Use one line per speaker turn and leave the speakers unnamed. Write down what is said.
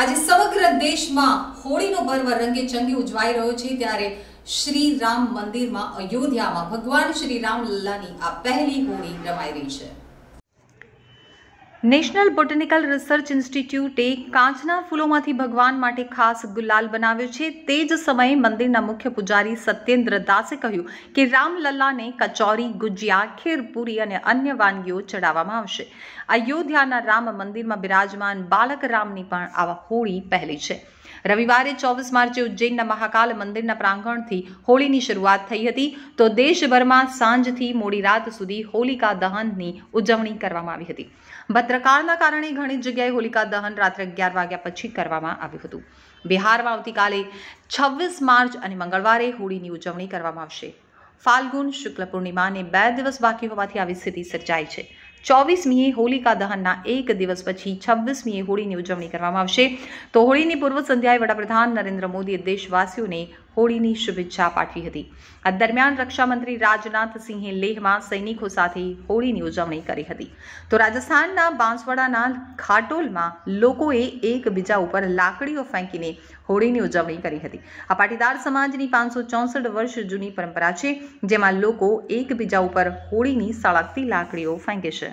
આજે સમગ્ર દેશમાં હોળીનો પર્વ રંગે ચંગી ઉજવાઈ રહ્યો છે ત્યારે શ્રી રામ મંદિરમાં અયોધ્યામાં ભગવાન શ્રી રામ લલ્લાની આ પહેલી હોળી રમાઈ રહી છે.
નેશનલ બોટનિકલ રિસર્ચ ઇન્સ્ટિટ્યૂટે કાચના ફૂલોમાંથી ભગવાન માટે ખાસ ગુલાલ બનાવ્યો છે. તે જ સમયે મંદિરના મુખ્ય પૂજારી સત્યેન્દ્ર દાસે કહ્યું કે રામલલ્લાને કચોરી, ગુજિયા, ખીરપુરી અને અન્ય વાનગીઓ ચડાવવામાં આવશે. અયોધ્યાના રામ મંદિરમાં બિરાજમાન બાલક રામની પણ આવા હોળી પહેલી છે. રવિવારે ચોવીસ માર્ચે ઉજ્જૈનના મહાકાલ મંદિરના પ્રાંગણથી હોળીની શરૂઆત થઈ હતી. તો દેશભરમાં સાંજથી મોડી રાત સુધી હોલિકા દહનની ઉજવણી કરવામાં આવી હતી. ભદ્રકાળના કારણે ઘણી જગ્યાએ હોલિકા દહન રાત્રે અગિયાર વાગ્યા પછી કરવામાં આવ્યું હતું. બિહારમાં આવતીકાલે છવ્વીસ માર્ચ અને મંગળવારે હોળીની ઉજવણી કરવામાં આવશે. ફાલ્ગુન શુક્લ પૂર્ણિમાને બે દિવસ બાકી હોવાથી આવી સ્થિતિ સર્જાઈ છે. ચોવીસમીએ હોલિકા દહનના એક દિવસ પછી છવ્વીસમીએ હોળીની ઉજવણી કરવામાં આવશે. તો હોળીની પૂર્વ સંધ્યાએ વડાપ્રધાન નરેન્દ્ર મોદીએ દેશવાસીઓને હોળીની શુભેચ્છા પાઠવી હતી. આ દરમિયાન રક્ષામંત્રી રાજનાથ સિંહે લેહમાં સૈનિકો સાથે હોળીની ઉજવણી કરી હતી. તો રાજસ્થાનના બાંસવાડાના ખાટોલમાં લોકોએ એકબીજા ઉપર લાકડીઓ ફેંકીને હોળીની ઉજવણી કરી હતી. આ પાટીદાર સમાજની પાંચસો ચોસઠ વર્ષ જૂની પરંપરા છે, જેમાં લોકો એકબીજા ઉપર હોળીની સળગતી લાકડીઓ ફેંકે છે.